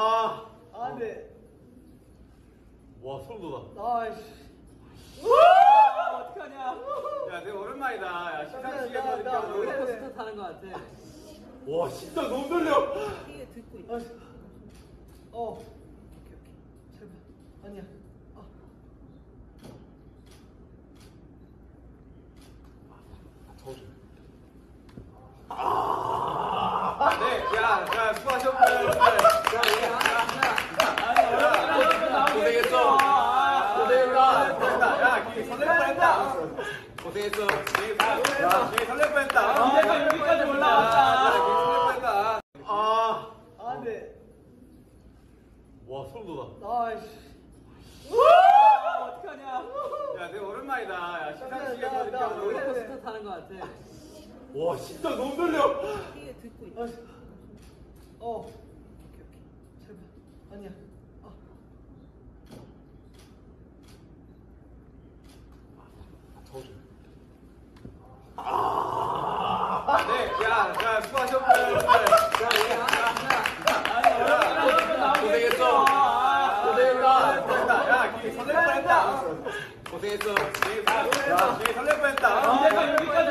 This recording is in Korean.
아, 아, 네. 와 소름 돋아. 아이씨. 어떡하냐. 야, 내가 오랜만이다. 야, 시상식에 나, 나, 나 보니까 롤러코스터 타는 것 같아. 와, 심장 너무 떨려. 이게 듣고 있다. 어. 오케이, 오케이. 제발. 아니야. 아. 네, 야, 야, 수고하셨고요, 여러분들. 야, 우리 고생했어. 고생했다. 고생했다. 야, 기회 설렐 뻔했다. 고생했어. 야, 기회 설렐 뻔했다. 내가 여기까지 올라왔다. 뻔했다. 아, 아, 네. 와, 소름 돋아. 아이씨. 어떡하냐. 야, 내가 오랜만이다. 야, 시상식에 나, 나, 보니까 나 롤러코스터 타는 것 같아. 와, 심장 너무 떨려. 이게 듣고 있다. 어. 오케이, 오케이. 제발. 아니야. 아. 네, 야, 야, 수고하셨고요, 여러분들. 야, 고생했어. 고생했다. 고생했다. 야, 기회 설렐 뻔했다. 고생했어. 야, 기회 설렐 뻔했다. 내가 여기까지